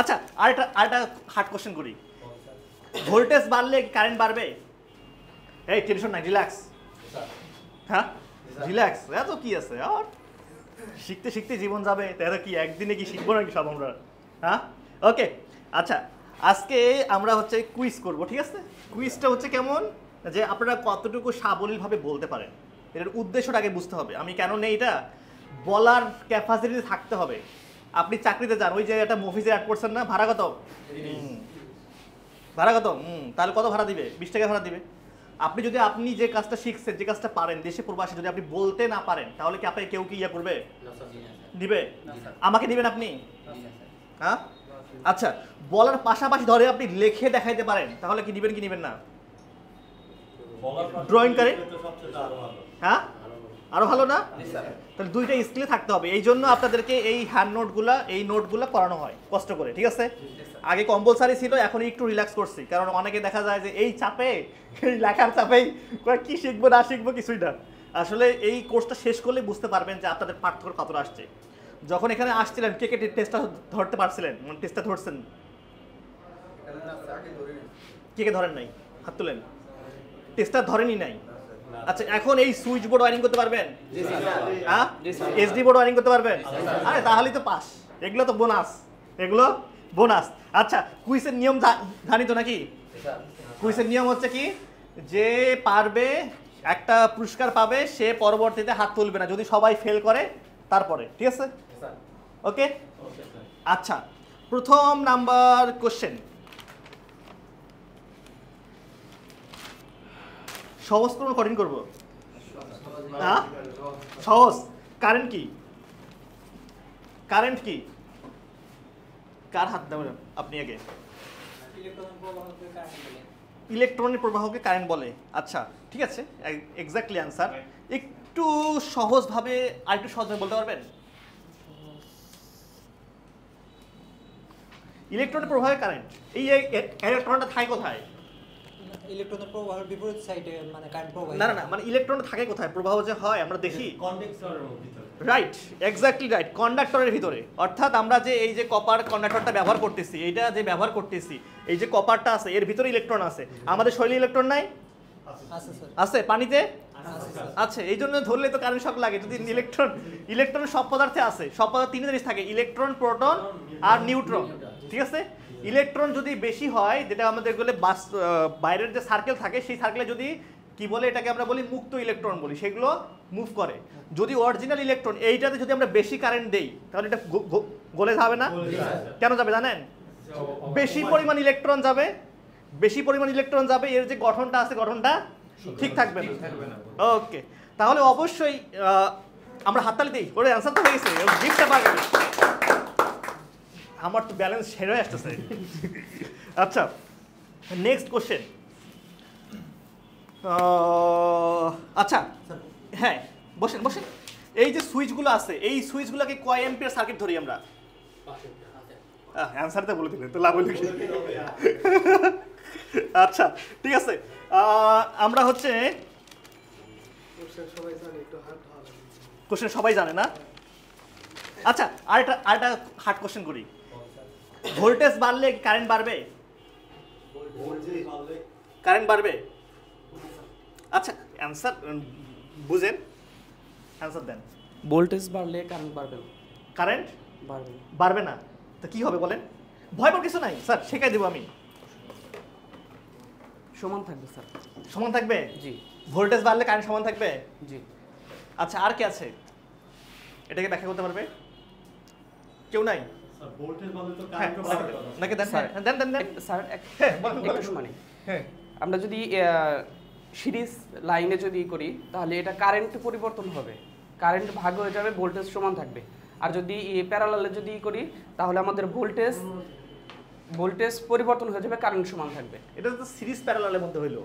আচ্ছা আরেকটা আরেকটা হার্ড কোশ্চেন করি। ভোল্টেজ বাড়লে কারেন্ট বাড়বে? এই টেনশন নাই রিল্যাক্স হ্যাঁ? রিল্যাক্স এত কি আছে? আর শিখতে শিখতে জীবন যাবে তাহলে কি একদিনে কি শিখব নাকি সব আমরা? হ্যাঁ? ওকে আচ্ছা আজকে আমরা হচ্ছে কুইজ করব, ঠিক আছে? কুইজটা হচ্ছে কেমন? যে আপনারা কতটুকু সাবলীলভাবে বলতে পারেন। এটার উদ্দেশ্যটা আগে বুঝতে হবে। আমি কেন নেই এটা? বলার ক্যাপাসিটি থাকতে হবে। আপনি চাকরিতে যান ওই যে একটা মুভিজে অ্যাড করছেন না? ভাড়া কত? ভাড়া কত? হুম তাহলে কত ভাড়া দিবে? বিশ টাকা ভাড়া দিবে। আপনি যদি আপনি যে কাজটা শিখছেন যে কাজটা পারেন দেশে প্রবাসী যদি আপনি বলতে না পারেন তাহলে কি আপনাকে কেউ কি ইয়ে করবে? নিবে আমাকে নিবেন আপনি? হ্যাঁ? আচ্ছা বলার পাশাপাশি ধরে আপনি লিখে দেখাইতে পারেন তাহলে কি নিবেন কি নিবেন না? ড্রয়িং করে? হ্যাঁ? আরও ভালো না? তাহলে দুইটা স্কিলে থাকতে হবে। এই জন্য আপনাদেরকে এই হ্যান্ড নোটগুলা এই নোটগুলো করানো হয় কষ্ট করে ঠিক আছে? আগে কম্পালসারি ছিল এখন একটু রিল্যাক্স করছি। কারণ অনেকে দেখা যায় যে এই চাপে এই লেখার চাপেই কি শিখব না শিখব কিছুই না। আসলে এই কোর্সটা শেষ করলে বুঝতে পারবেন যে আপনাদের পার্থক্য কতটা আসছে। যখন এখানে আসছিলেন কে কে টেস্টটা ধরতে পারছিলেন? মানে টেস্টটা ধরছেন? কে কে ধরেন নাই? হাত তুলেন। টেস্টটা ধরেনি নাই? আচ্ছা এখন এই সুইচ বোর্ড ওয়ারিং করতে পারবেন? হ্যাঁ? এসডি বোর্ড ওয়ারিং করতে পারবেন? আরে তাহলেই তো পাস। এগুলো তো বোনাস। এগুলো বোনাস। আচ্ছা কুইজের নিয়ম জানি তো নাকি? কুইজের নিয়ম হচ্ছে কি? যে পারবে একটা পুরস্কার পাবে সে পরবর্তীতে হাত তুলবে না। যদি সবাই ফেল করে তারপরে। ঠিক আছে? ওকে আচ্ছা প্রথম নাম্বার কোশ্চেন সহজ করব কঠিন করব। হ্যাঁ? সহজ। কারেন্ট কি? কারেন্ট কি? কার হাত দেবেন আপনি আগে? ইলেকট্রনের প্রবাহকে কারেন্ট বলে। আচ্ছা ঠিক আছে এক্স্যাক্টলি অ্যান্সার একটু সহজভাবে আর একটু সহজভাবে বলতে পারবেন? ইলেকট্রনের প্রবাহে কারেন্ট এই ইলেকট্রনটা থাকে কোথায়? ইলেকট্রনের প্রবাহের বিপরীত সাইডে মানে কারেন্ট প্রবাহ না না না মানে ইলেকট্রন থাকে কোথায়? প্রবাহ যে হয় আমরা দেখি। রাইট এক্স্যাক্টলি রাইট কন্ডাক্টরের ভিতরে। অর্থাৎ আমরা যে এই যে কপার কন্ডাক্টরটা ব্যবহার করতেছি এইটা যে ব্যবহার করতেছি এই যে কপারটা আছে এর ভিতরে ইলেকট্রন আছে। আমাদের শরীরে ইলেকট্রন নাই? আছে পানিতে? আছে স্যার আছে এই জন্য ধরলে তো কারেন্ট শক লাগে। যদি ইলেকট্রন ইলেকট্রন সব পদার্থে আছে সব পদার্থ তিন জিনিস থাকে ইলেকট্রন প্রোটন আর নিউট্রন। ঠিক আছে? ইলেকট্রন যদি বেশি হয় যেটা আমাদের গেলে বাস বাইরের যে সার্কেল থাকে সেই সার্কেলে যদি কি বলে এটাকে আমরা বলি মুক্ত ইলেকট্রন বলি সেগুলো মুভ করে। যদি অরিজিনাল ইলেকট্রন এইটাতে যদি আমরা বেশি কারেন্ট দেই তাহলে এটা গলে যাবে না? কেন যাবে জানেন? বেশি পরিমাণ ইলেকট্রন যাবে বেশি পরিমাণ ইলেকট্রন যাবে এর যে গঠনটা আছে গঠনটা ঠিক থাকবে না। ওকে তাহলে অবশ্যই আমরা হাততালি দিই। ওর অ্যান্সার তো হয়ে গেছে। গিফটটা পাবে আমার তো ব্যালেন্স সেরে আসতেছে। আচ্ছা নেক্সট কোশ্চেন আচ্ছা হ্যাঁ বসেন বসেন। এই যে সুইচগুলো আছে এই সুইচগুলোকে কয় এম্পিয়ার সার্কিট ধরি আমরা? অ্যান্সারটা বলে দিলেন তো লাভ হলো আচ্ছা ঠিক আছে। আমরা হচ্ছে কোশ্চেন সবাই জানে না? আচ্ছা আরেকটা আরেকটা হার্ড কোশ্চেন করি। ভোল্টেজ বাড়লে কারেন্ট বাড়বে? কারেন্ট বাড়বে? আচ্ছা অ্যান্সার বুঝেন। অ্যান্সার দেন। ভোল্টেজ বাড়লে কারেন্ট বাড়বে। কারেন্ট বাড়বে। বাড়বে না। তো কি হবে বলেন? ভয় পাওয়ার কিছু নাই। স্যার শেখাই দেবো আমি। সমান থাকবে স্যার। সমান থাকবে? জি। ভোল্টেজ বাড়লে কারেন্ট সমান থাকবে? জি। আচ্ছা আর কে আছে? এটাকে ব্যাখ্যা করতে পারবে? কেউ নাই? ভোল্টেজ বলে তো হ্যাঁ হ্যাঁ আমরা যদি সিরিজ লাইনে যদি করি তাহলে এটা কারেন্ট পরিবর্তন হবে। কারেন্ট ভাগ হয়ে যাবে ভোল্টেজ সমান থাকবে। আর যদি প্যারালালে যদি করি তাহলে আমাদের ভোল্টেজ ভোল্টেজ পরিবর্তন হয়ে যাবে কারেন্ট সমান থাকবে। এটা তো সিরিজ প্যারালালের মধ্যে হইল।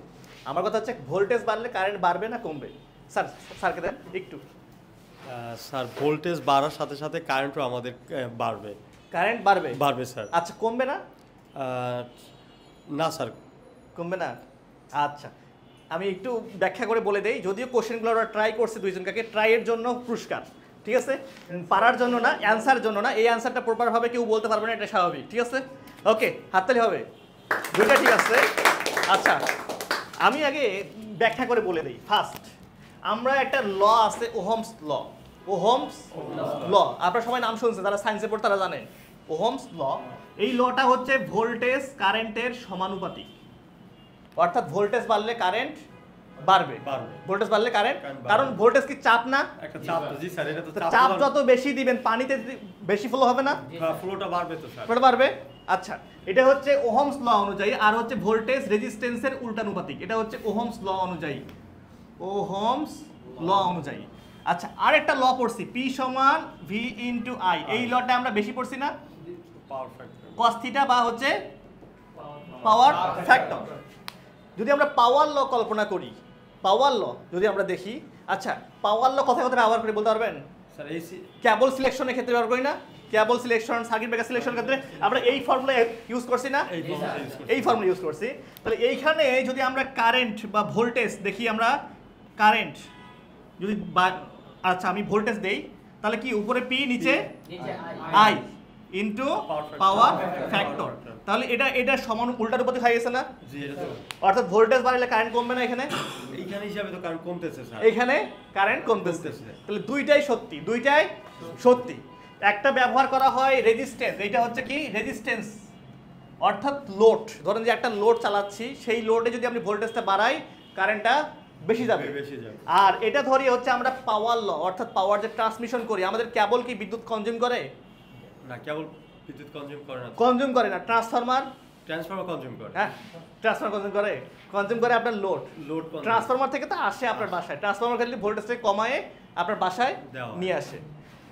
আমার কথা হচ্ছে ভোল্টেজ বাড়লে কারেন্ট বাড়বে না কমবে? স্যার স্যারকে দেন একটু। স্যার ভোল্টেজ বাড়ার সাথে সাথে কারেন্টও আমাদের বাড়বে। কারেন্ট বাড়বে? বাড়বে স্যার। আচ্ছা কমবে না? না স্যার। কমবে না? আচ্ছা আমি একটু ব্যাখ্যা করে বলে দেই। যদিও কোশ্চেনগুলো ওরা ট্রাই করছে দুইজনকে ট্রাইয়ের জন্য পুরস্কার ঠিক আছে? পারার জন্য না অ্যান্সার জন্য না এই অ্যান্সারটা প্রপারভাবে কেউ বলতে পারবে না এটা স্বাভাবিক ঠিক আছে? ওকে হাততালি হবে। দুইটা ঠিক আছে? আচ্ছা আমি আগে ব্যাখ্যা করে বলে দিই। ফার্স্ট আমরা একটা ল আছে ওহমস ল ওহমস ল। আপনারা সবাই নাম শুনছেন যারা সায়েন্সে পড়ে তারা জানেন। Ohm's law. এই লটা হচ্ছে ভোল্টেজ কারেন্টের সমানুপাতিক। অর্থাৎ ভোল্টেজ বাড়লে কারেন্ট বাড়বে। বাড়বে। ভোল্টেজ বাড়লে কারেন্ট কারণ ভোল্টেজ কি চাপ না? চাপ তো জি স্যার এটা তো তো চাপ চাপ যত বেশি দিবেন পানিতে বেশি ফ্লো হবে না? ফ্লোটা বাড়বে তো স্যার। ফ্লো বাড়বে? আচ্ছা এটা হচ্ছে ওহমস ল অনুযায়ী আর হচ্ছে ভোল্টেজ রেজিস্ট্যান্সের উল্টানুপাতিক। এটা হচ্ছে ওহমস ল অনুযায়ী। ওহমস ল অনুযায়ী। আচ্ছা আর একটা ল পড়ছি পি সমান ভি ইনটু আই এই লটা আমরা বেশি পড়ছি না? পাওয়ার ফ্যাক্টর কস থিটা বা হচ্ছে পাওয়ার ফ্যাক্টর যদি আমরা পাওয়ার ল কল্পনা করি পাওয়ার ল যদি আমরা দেখি আচ্ছা পাওয়ার ল কথা কথা ব্যবহার করে বলতে পারবেন? স্যার এই সি- ক্যাবল সিলেকশনের ক্ষেত্রে ব্যবহার করি না। ক্যাবল সিলেকশন সার্কিট ব্রেকার সিলেকশনের ক্ষেত্রে আমরা এই ফর্মুলা ইউজ করছি না? এই ফর্মুলা ইউজ করছি। তাহলে এইখানে যদি আমরা কারেন্ট বা ভোল্টেজ দেখি আমরা কারেন্ট যদি বা- আচ্ছা আমি ভোল্টেজ দেই। তাহলে কি উপরে পি নিচে I into Power power factor তাহলে এটা এটা সমান উল্টার উপরে হয়ে গেছে না? জি এটা অর্থাৎ ভোল্টেজ বাড়লে কারেন্ট কমবে না এখানে? এইখানে হিসাবে তো কারণ কমতেছে স্যার এখানে কারেন্ট কমতেছে। কমতেছে। তাহলে দুইটাই সত্যি দুইটাই সত্যি। একটা ব্যবহার করা হয় রেজিস্ট্যান্স এইটা হচ্ছে কি? রেজিস্ট্যান্স অর্থাৎ লোড ধরেন যে একটা লোড চালাচ্ছি সেই লোডে যদি আপনি ভোল্টেজটা বাড়াই কারেন্টটা বেশি যাবে। বেশি আর এটা ধরি হচ্ছে আমরা পাওয়ার ল অর্থাৎ পাওয়ার যে ট্রান্সমিশন করি আমাদের কেবল কি বিদ্যুৎ কনজিউম করে? না কেবল বিদ্যুৎ কনজিউম করে না। কনজিউম করে না ট্রান্সফরমার ট্রান্সফর্মার কনজিউম করে। হ্যাঁ ট্রান্সফরমার কনজিউম করে। কনজিউম করে আপনার লোড লোড ট্রান্সফরমার থেকে তো আসে আপনার বাসায়। ট্রান্সফরমার খালি ভোল্টেজটা কমায়ে আপনার বাসায় নিয়ে আসে।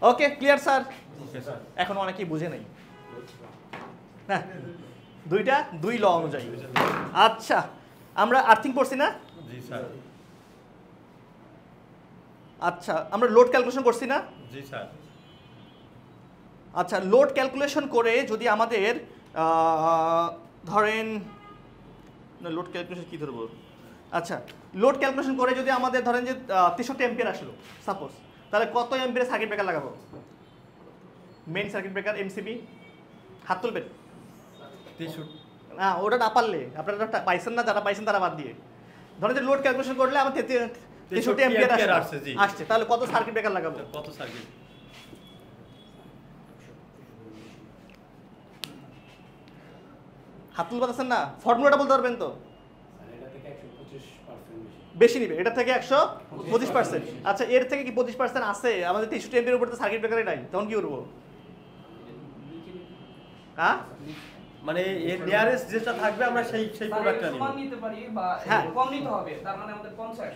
Okay clear sir okay sir এখন অনেকেই বুঝে নেই। হ্যাঁ দুইটা দুই ল অনুযায়ী। আচ্ছা আমরা আর্থিং পড়ছি না? জি স্যার আচ্ছা আমরা লোড ক্যালকুলেশন করছি না? জি স্যার। আচ্ছা লোড ক্যালকুলেশন করে যদি আমাদের ধরেন না লোড ক্যালকুলেশন কী ধরবো? আচ্ছা লোড ক্যালকুলেশন করে যদি আমাদের ধরেন যে তেষট্টি এম্পিয়ার আসলো সাপোজ তাহলে কত এম্পিয়ার সার্কিট ব্রেকার লাগাবো? মেইন সার্কিট ব্রেকার এমসিবি হাত তুলবেন? না ওটা না পারলে আপনারা পাইছেন না যারা পাইছেন তারা বাদ দিয়ে। ধরেন যে লোড ক্যালকুলেশন করলে আমার তেষট্টি 63 এম্পিয়ার আসছে আসছে, জি। আসছে তাহলে কত সার্কিট ব্রেকার লাগাবো? কত সার্কিট হাত তুলতে না? ফর্মুলাটা বলতে পারবেন তো? বেশি। নিবে এটা থেকে একশো পঁচিশ পার্সেন্ট আচ্ছা এর থেকে কি পঁচিশ পার্সেন্ট আছে? আমাদের তেষট্টি এমপির উপর তো সার্কিট ব্রেকারই নাই তখন কি করব হ্যাঁ? মানে এর নিয়ারেস্ট যেটা থাকবে আমরা সেই সেই প্রোডাক্টটা নিব। নিতে পারি বা হ্যাঁ। কম নিতে হবে তার মানে আমাদের 50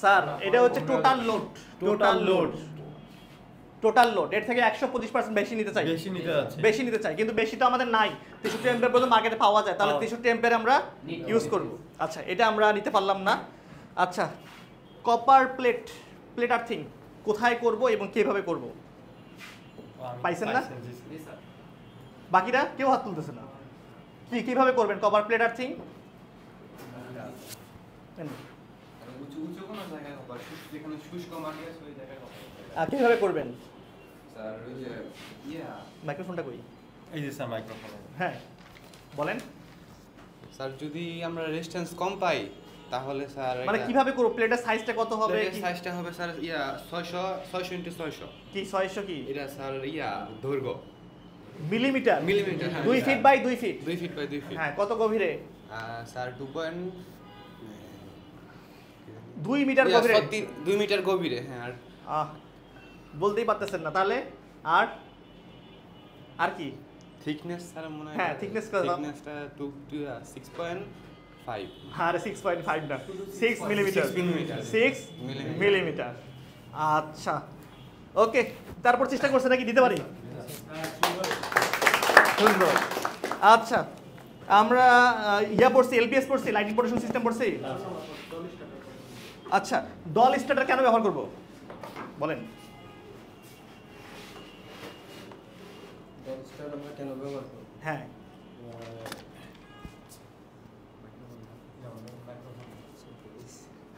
স্যার এটা হচ্ছে total load total load total load এর থেকে একশো পঁচিশ পার্সেন্ট বেশি নিতে চাই। বেশি নিতে যাচ্ছে বেশি নিতে চাই কিন্তু বেশি তো আমাদের নাই। তেষট্টি এম্পের পর্যন্ত মার্কেটে পাওয়া যায় তাহলে তেষট্টি এম্পের আমরা ইউজ করব। আচ্ছা এটা আমরা নিতে পারলাম না। আচ্ছা কপার প্লেট প্লেট আর্থিং কোথায় করব এবং কীভাবে করব? পাইছেন না? বাকিরা কেউ হাত তুলতেছে না। কি কীভাবে করবেন? কপার প্লেট আর্থিং উঁচু উঁচু কোনো জায়গায় হবে যেখানে শুষ্ক মাটি আছে ওই জায়গায় হবে কীভাবে করবেন? স্যার ওই যে ইয়া। মাইক্রোফোনটা কই? এই যে স্যার মাইক্রোফোন। হ্যাঁ বলেন। স্যার যদি আমরা রেজিস্ট্যান্স কম পাই তাহলে স্যার মানে কীভাবে করব? প্লেটের সাইজটা কত হবে? কি- সাইজটা হবে স্যার ইয়া ছয়শো ছয়শো ইন্টু ছয়শো। কি ছয়শো কি? এটা স্যার ইয়া দৈর্ঘ্য। মিলিমিটার? মিলিমিটার, হ্যাঁ। দুই ফিট বাই দুই ফিট দুই ফিট বাই দুই ফিট হ্যাঁ কত গভীরে? স্যার টু পয়েন্ট দুই মিটার গভীরে। দুই মিটার গভীরে হ্যাঁ আর আহ বলতেই পারতেছেন না। তাহলে আর আর কি? থিকনেস স্যার মনে হয় হ্যাঁ, thickness কত? থিকনেসটা two two six point five আর সিক্স পয়েন্ট ফাইভ না। Six millimeter Six millimeter. Six Millimeter. Millimeter আচ্ছা। ওকে তারপর চেষ্টা করছে নাকি দিতে পারি? সুন্দর। আচ্ছা আমরা ইয়া পড়ছি এলপিএস পড়ছি লাইটিং প্রোটেকশন সিস্টেম পড়ছি? আচ্ছা ডল স্টার্টার কেন ব্যবহার করব? বলেন। ব্যবহার হ্যাঁ।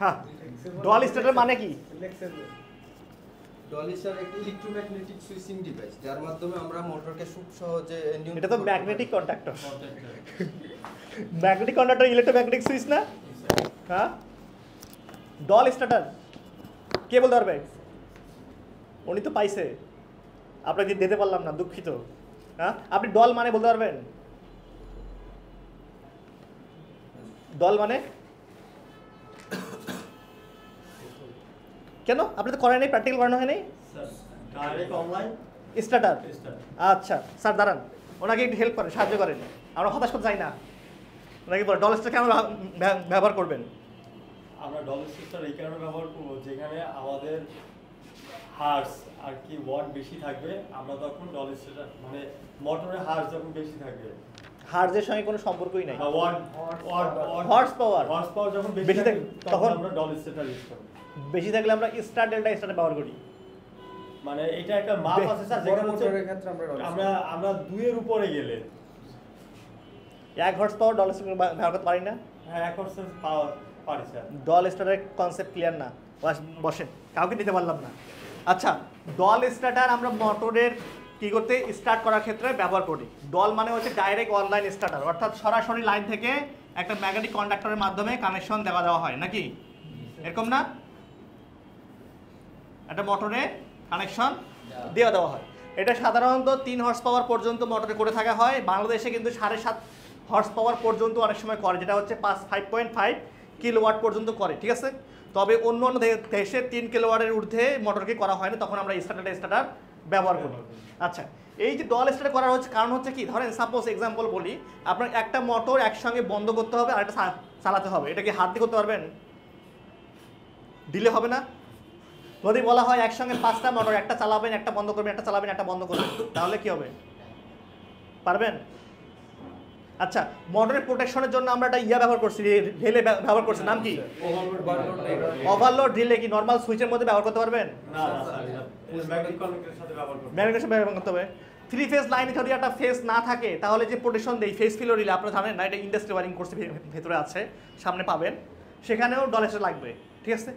হ্যাঁ ডল স্টার্টার মানে কি? ডলিসার একটি ইলেকট্রোম্যাগনেটিক সুইচিং ডিভাইস যার মাধ্যমে আমরা মোটরকে খুব সহজে এটা তো magnetic conductor magnetic conductor electromagnetic switch না? হ্যাঁ? ডল স্টার্টার কে বলতে পারবে? উনি তো পাইছে। আপনাকে দিতে পারলাম না দুঃখিত। হ্যাঁ? আপনি ডল মানে বলতে পারবেন? ডল মানে? কেন? আপনি তো করেন নাই প্র্যাকটিক্যাল করানো হয় নাই? স্টার্টার আচ্ছা স্যার দাঁড়ান। ওনাকে একটু হেল্প করেন সাহায্য করেন। আমরা হতাশ করতে চাই না। ওনাকে বলেন ডলার্সটা কেন ব্যব- ব্যব- ব্যবহার করবেন? আমরা ডলার সিস্টার এই কারণে ব্যবহার করব যেখানে আমাদের হার্স আর কি ওয়াট বেশি থাকবে আমরা তখন সিস্টার মানে মোটরের হার্স যখন বেশি থাকবে। হার্জের সঙ্গে কোনো সম্পর্কই নাই। হর্স পাওয়ার হর্স পাওয়ার যখন বেশি থাকে তখন আমরা সিস্টার ইউজ করব। বেশি থাকলে আমরা স্টার ডেল্টা স্টারে ব্যবহার করি। মানে এটা একটা মাপ আছে স্যার যেখানে হচ্ছে আমরা আমরা আমরা দুইয়ের উপরে গেলে। এক হর্স পাওয়ার ডলার ব্যবহার করতে পারি না। হ্যাঁ ডল স্টারের কনসেপ্ট ক্লিয়ার না। বাস- বসেন কাউকে দিতে পারলাম না। আচ্ছা ডল স্টার্টার আমরা মোটরের কি করতে স্টার্ট করার ক্ষেত্রে ব্যবহার করি। ডল মানে হচ্ছে ডাইরেক্ট অনলাইন স্টার্টার অর্থাৎ সরাসরি লাইন থেকে একটা ম্যাগনেটিক কন্ডাক্টরের মাধ্যমে কানেকশন দেওয়া দেওয়া হয় নাকি? এরকম না? একটা মোটরে কানেকশন দেওয়া। দেওয়া হয়। এটা সাধারণত তিন হর্স পাওয়ার পর্যন্ত মোটরে করে থাকা হয়। বাংলাদেশে কিন্তু সাড়ে সাত হর্স পাওয়ার পর্যন্ত অনেক সময় করে যেটা হচ্ছে পাঁচ ফাইভ পয়েন্ট ফাইভ কিলোওয়াট পর্যন্ত করে ঠিক আছে? তবে অন্য অন্য দেশে তিন কিলোওয়াটের ঊর্ধ্বে মোটরকে করা হয় না তখন আমরা স্টার্টার স্টার্টার ব্যবহার করি। আচ্ছা এই যে ডল স্টার্ট করার হচ্ছে কারণ হচ্ছে কি ধরেন সাপোজ এক্সাম্পল বলি আপনার একটা মোটর একসঙ্গে বন্ধ করতে হবে আর একটা চালাতে হবে এটা কি হাত দিয়ে করতে পারবেন? দিলে হবে না? যদি বলা হয় একসঙ্গে পাঁচটা মোটর একটা চালাবেন একটা বন্ধ করবেন একটা চালাবেন একটা বন্ধ করবেন তাহলে কি হবে? পারবেন? আচ্ছা মোটরের প্রোটেকশনের জন্য আমরা একটা ইয়া ব্যবহার করছি রিলে ব্যবহার করছি নাম কি? ওভারলোড রিলে কি নর্মাল সুইচের মধ্যে ব্যবহার করতে পারবেন? ব্যবহার ম্যাগনেটেশন ব্যবহার করতে হবে। থ্রি ফেজ লাইনে যদি একটা ফেজ না থাকে তাহলে যে প্রোটেকশন দেই ফেজ ফিলো রিলে আপনারা জানেন না এটা ইন্ডাস্ট্রি ওয়ারিং কোর্সে ভেতরে আছে সামনে পাবেন। সেখানেও ডলেসটা লাগবে ঠিক আছে?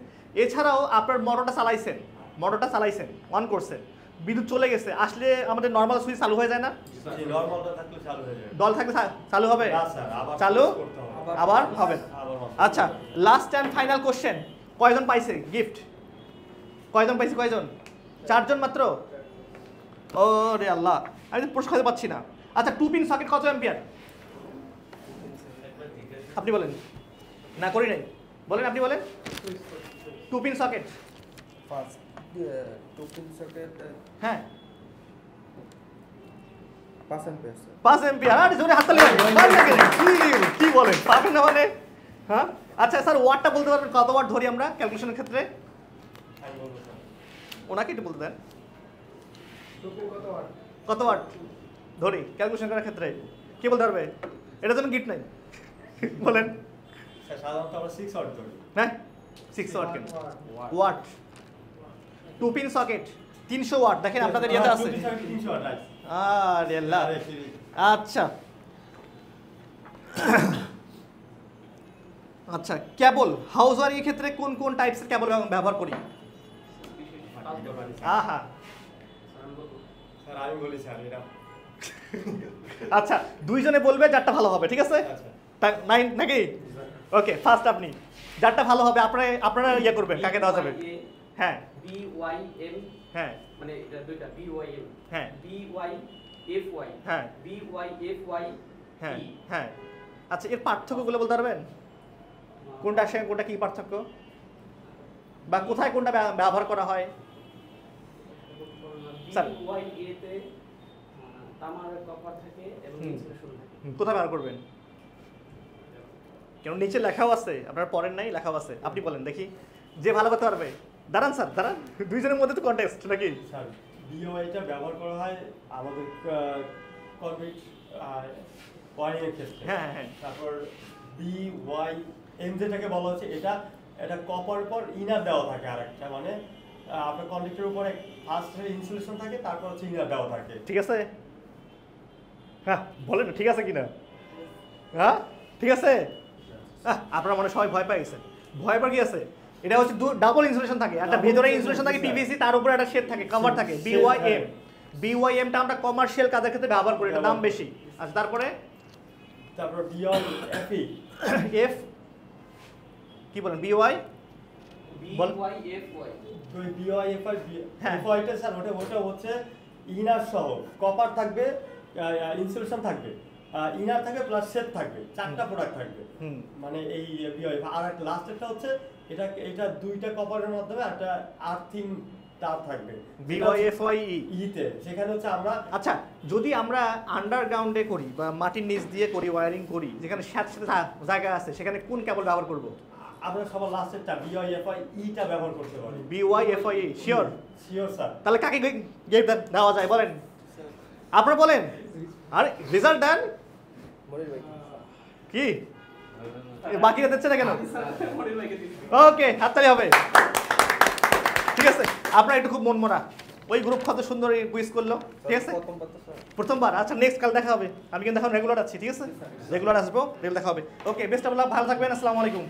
এছাড়াও আপনার মোটরটা চালাইছেন মোটরটা চালাইছেন অন করছেন। বিদ্যুৎ চলে গেছে আসলে আমাদের নর্মাল সুইচ চালু হয়ে যায় না? দল নরমালটা থাকলে চালু হয়ে হবে? না স্যার আবার চালু? switch করতে হবে। আবার হবে? না। আবার হবে। আচ্ছা লাস্ট অ্যান্ড ফাইনাল কোশ্চেন কয়জন পাইছে গিফট কয়জন পাইছে কয়জন? চারজন মাত্র? ও রে আল্লাহ আমি দিতে পাচ্ছি না। আচ্ছা টু পিন সকেট কত অ্যাম্পিয়ার আপনি বলেন। না করি নাই। বলেন আপনি বলেন। Two pin socket first two pin socket হ্যাঁ। পাঁচ স্যার আর জোরে? কি কি বলেন? পারবেন না মানে? হ্যাঁ? আচ্ছা স্যার ওয়াটটা বলতে পারবেন? কত ওয়াট ধরি আমরা ক্যালকুলেশনের ক্ষেত্রে? ওনাকে একটু বলতে দেন। কত ওয়াট ধরি ক্যালকুলেশন করার ক্ষেত্রে। কে বলতে পারবে? এটার জন্য গিট নাই। বলেন। সাধারণত আমরা সিক্স আউট ধরি। হ্যাঁ? সিক্স ওয়াট কেন? ওয়াট টু পিন সকেট তিনশো ওয়াট। দেখেন আপনাদের ইয়েতে আছে। তিনশো আরে আচ্ছা। আচ্ছা কেবল হাউস ওয়ারিং এর ক্ষেত্রে কোন কোন টাইপসের কেবল ব্যবহার করি? আহা। আচ্ছা দুইজনে বলবে যারটা ভালো হবে ঠিক আছে? আচ্ছা। তা- নাই নাকি? ওকে ফার্স্ট আপনি। যারটা ভালো হবে আপনারা আপনারা ইয়ে করবেন কাকে দেওয়া যাবে? হ্যাঁ। বি ওয়াই এম হ্যাঁ। মানে এটা দুইটা বি ওয়াই এম হ্যাঁ। বি ওয়াই এফ ওয়াই হ্যাঁ। বি ওয়াই এফ ওয়াই হ্যাঁ হ্যাঁ। আচ্ছা এর পার্থক্যগুলো বলতে পারবেন? কোনটার সঙ্গে কোনটা কি পার্থক্য? বা কোথায় কোনটা ব্যবহার করা হয়? কোথায় ব্যবহার করবেন? কেন নিচে লেখাও আছে আপনার পড়েন নাই লেখাও আছে। আপনি বলেন দেখি। যে ভালো করতে পারবে। দাঁড়ান স্যার দাঁড়ান। দুইজনের মধ্যে তো কন্টেস্ট নাকি? স্যার বিওআইটা ব্যবহার করা হয় আমাদের কনক্রিট ওয়ারিং এর ক্ষেত্রে। হ্যাঁ, হ্যাঁ, হ্যাঁ। তারপর বি ওয়াই এম যেটাকে বলা হচ্ছে। এটা এটা কপার পর ইনার দেওয়া থাকে আরেকটা মানে আপনার কন্ডাক্টের উপরে ফার্স্ট ইনসুলেশন থাকে তারপর হচ্ছে ইনার দেওয়া থাকে। ঠিক আছে। হ্যাঁ বলেন ঠিক আছে কিনা? হ্যাঁ ঠিক আছে? আহ, আপনারা মনে সবাই ভয় পাই গেছেন ভয় পার কি আছে এটা হচ্ছে ডাবল ইনসুলেশন থাকে। একটা ভেতরে ইনসুলেশন থাকে পিভিসি তার উপরে একটা শেড থাকে কভার থাকে। বিওয়াইএম হ্যাঁ। বিওয়াইএমটা আমরা কমার্শিয়াল কাজের ক্ষেত্রে ব্যবহার করি এটা দাম বেশি। আচ্ছা তারপরে? তারপর বিয়ন এফি এফ কি বলেন বিওয়াই বল। ওই বিওয়াই এফআই হ্যাঁ। এফআইটা স্যার ওটা ওটা হচ্ছে ইনার সহ। কপার থাকবে ইনসুলেশন থাকবে। ইনার থাকবে প্লাস সেট থাকবে। চারটা প্রোডাক্ট থাকবে। হুম। মানে এই বিওয়াই আর একটা লাস্টেরটা হচ্ছে এটা এটা দুইটা কপারের মাধ্যমে একটা আর্থিং তার থাকবে। ইতে সেখানে হচ্ছে আমরা আচ্ছা যদি আমরা আন্ডারগ্রাউন্ডে করি বা মাটির নিচ দিয়ে করি ওয়ারিং করি যেখানে জা- জায়গা আছে সেখানে কোন কেবল ব্যবহার করব? আমরা সবার লাস্টেরটা বিওয়াইএফআই ইটা ব্যবহার করতে পারি। বিওয়াইএফওয়াই শিওর শিওর স্যার তাহলে কাকে গিফট দেওয়া যায় বলেন। আপনারা বলেন। আর রেজাল্ট দেন। কি? বাকিরা দিচ্ছে না কেন? ওকে হাততালি হবে। ঠিক আছে আপনারা একটু খুব মনমরা ওই গ্রুপ কত সুন্দর কুইজ করল ঠিক আছে? প্রথমবার প্রথমবার আচ্ছা নেক্সট কাল দেখা হবে। আমি কিন্তু এখন রেগুলার আছি ঠিক আছে? রেগুলার আসব রেগুলার দেখা হবে। ওকে বেস্ট অফ লাভ ভালো থাকবেন আসসালামু আলাইকুম।